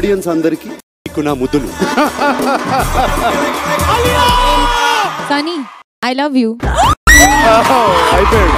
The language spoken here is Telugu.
ఆడియన్స్ అందరికి మీకు నా ముద్దులు. Sunny I love you. అయిపోయాడు